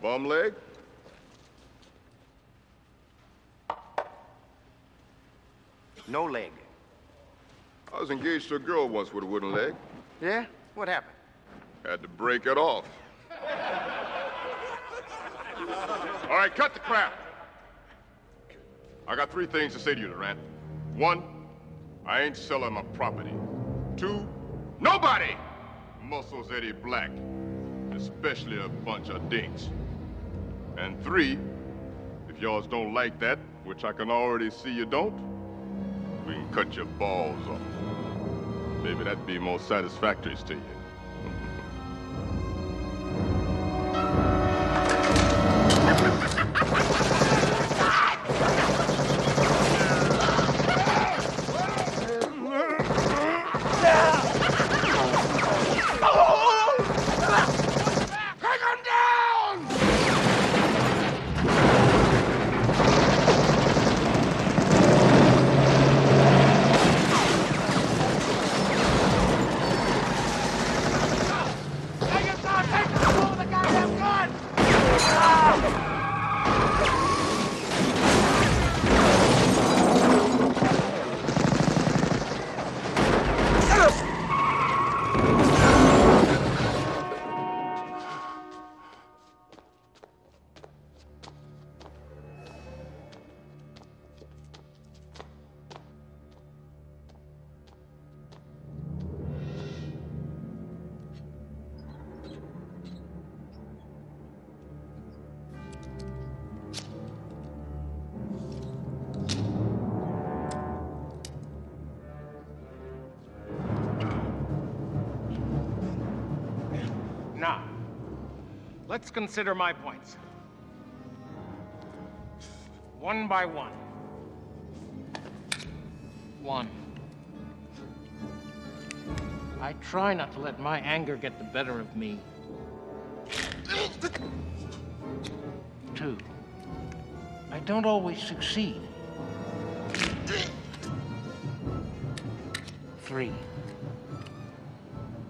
Bum leg? No leg. I was engaged to a girl once with a wooden leg. Yeah? What happened? Had to break it off. All right, cut the crap. I got three things to say to you, Durant. One, I ain't selling my property. Two, nobody muscles Eddie Black, especially a bunch of dinks. And three, if y'all don't like that, which I can already see you don't, we can cut your balls off. Maybe that'd be more satisfactory to you. Now, let's consider my points. One by one. One. I try not to let my anger get the better of me. Two. I don't always succeed. Three.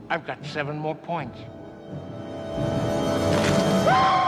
I've got seven more points. Ah!